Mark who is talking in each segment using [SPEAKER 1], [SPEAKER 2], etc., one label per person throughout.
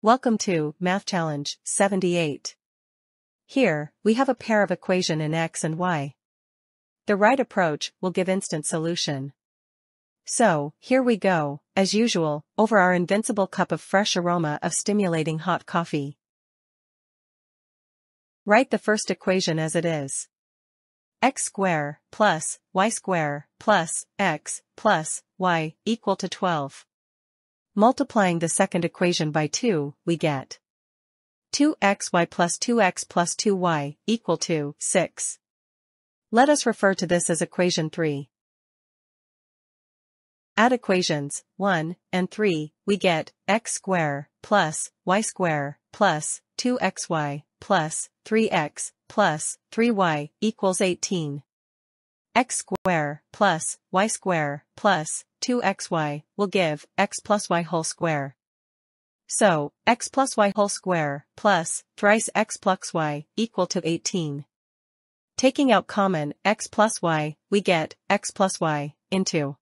[SPEAKER 1] Welcome to Math Challenge 78. Here, we have a pair of equation in x and y. The right approach will give instant solution. So, here we go, as usual, over our invincible cup of fresh aroma of stimulating hot coffee. Write the first equation as it is. x square plus y square plus x plus y equal to 12. Multiplying the second equation by 2, we get 2xy plus 2x plus 2y equal to 6. Let us refer to this as equation 3. Add equations 1 and 3, we get x square plus y square plus 2xy plus 3x plus 3y equals 18 x square plus y square plus 2xy will give x plus y whole square. So, x plus y whole square plus thrice x plus y equal to 18. Taking out common x plus y, we get x plus y into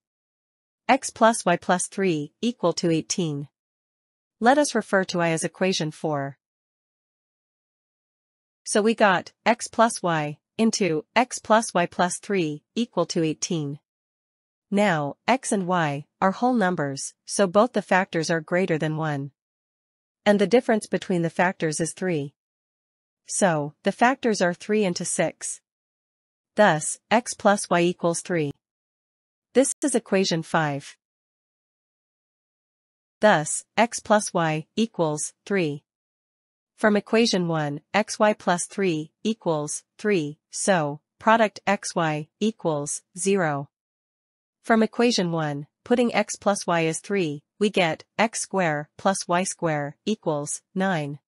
[SPEAKER 1] x plus y plus 3 equal to 18. Let us refer to i as equation 4. So we got x plus y into x plus y plus 3 equal to 18. Now, x and y are whole numbers, so both the factors are greater than 1. And the difference between the factors is 3. So, the factors are 3 into 6. Thus, x plus y equals 3. This is equation 5. Thus, x plus y equals 3. From equation 1, xy plus 3 equals 3, so, product xy equals 0. From equation 1, putting x plus y as 3, we get x square plus y square equals 9.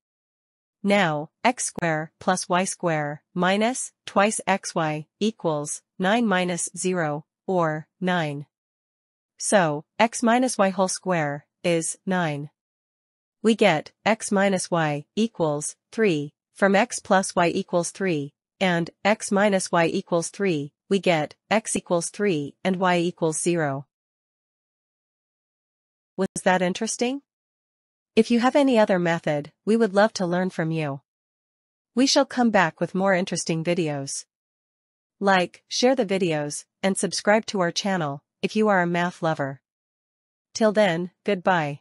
[SPEAKER 1] Now, x square plus y square minus twice xy equals 9 minus 0, or 9. So, x minus y whole square is 9 we get x minus y equals 3, from x plus y equals 3, and x minus y equals 3, we get x equals 3 and y equals 0. Was that interesting? If you have any other method, we would love to learn from you. We shall come back with more interesting videos. Like, share the videos, and subscribe to our channel, if you are a math lover. Till then, goodbye.